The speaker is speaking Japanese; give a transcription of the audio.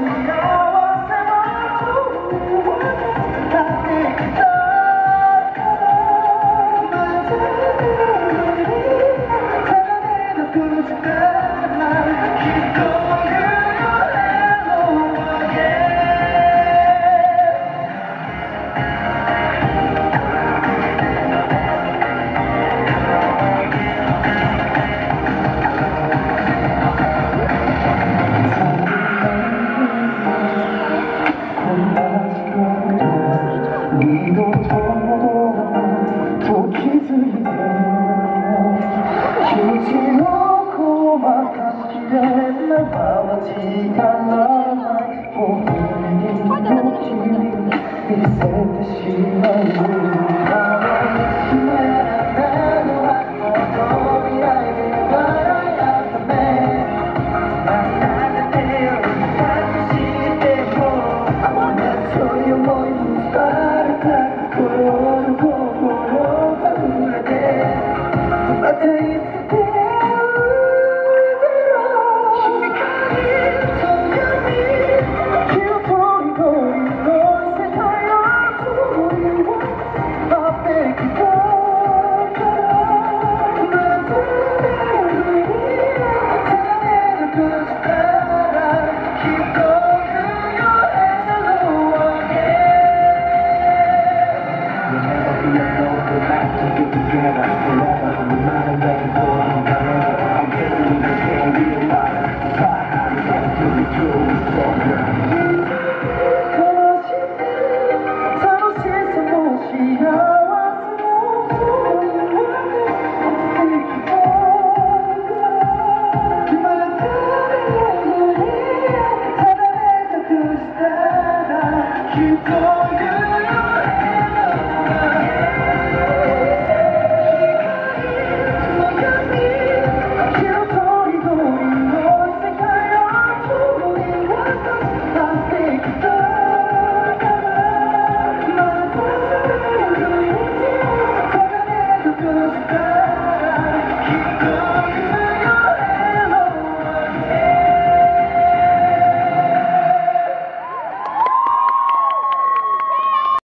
No. 見せてしまう We are not the back to get together forever.